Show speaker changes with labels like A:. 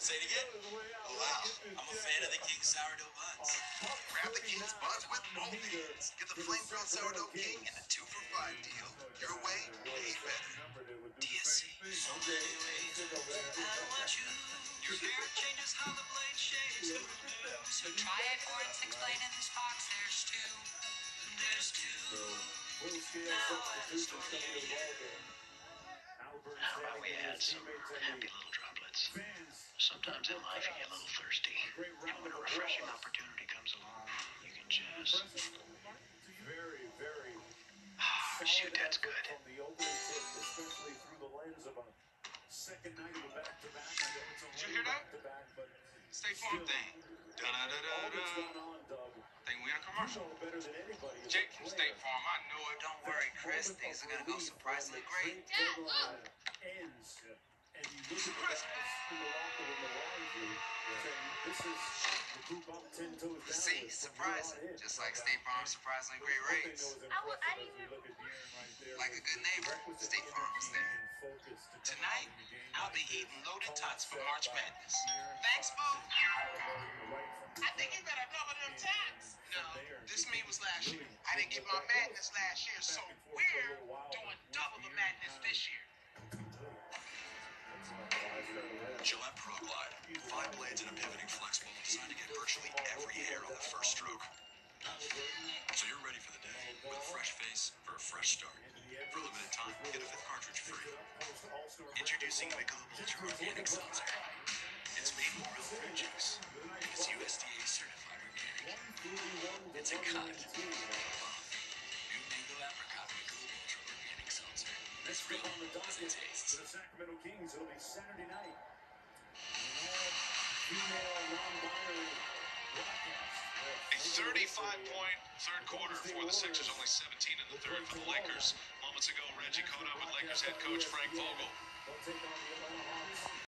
A: Say it again? Oh, wow. I'm a fan of the King sourdough buns.
B: Grab the King's Buns with both hands. Get the flame grilled sourdough king and the two for five deal. Your way, way better.
A: DSC. I want you.
C: Your hair changes how the blade shades. So try it for it's explained in this box. There's two. There's two.
D: How about we add some happy little droplets? Sometimes in life you get a little thirsty. And when a refreshing opportunity comes along, you can just.
E: Very, very.
D: Shoot, that's good.
F: Did you hear that?
E: back-to-back,
F: Farm thing. Da da da da da. We in a
E: You
F: commercial.
E: know better than anybody.
F: Jake from. State Farm, I knew it.
A: Don't worry, Chris. Things are gonna go surprisingly great.
E: Dad, look! Ends, and you look at the guys in the locker room around you, saying, this is the group I'm ten toes down
B: See, surprising.
E: here on in.
B: Just like State Farm's surprisingly great rates.
G: I wa- I
E: impressive as
G: didn't
E: look right there
B: Like a good neighbor, State Farm's
E: energy
B: there.
E: to
A: Tonight,
E: the.
A: I'll be eating loaded tots for March Madness.
F: Thanks, Boo.
E: I
F: think you better double them tax. No, this me was last year. I didn't get my madness last year, so we're doing double the madness this year.
A: Gillette Pro Glide. Five blades and a pivoting flex ball designed to get virtually every hair on the first stroke. So you're ready for the day with a fresh face for a fresh start. For a limited time, get a fifth cartridge free. Introducing Michelob Ultra Organic Seltzer. It's made with real fruit juice. It's USDA certified organic. It's a cut. Real as it tastes.
E: For the Sacramento Kings, it'll be Saturday night. Female.
H: A 35-point third quarter for the Sixers, only 17 in the third for the Lakers. Moments ago, Reggie caught up with Lakers head coach Frank Vogel.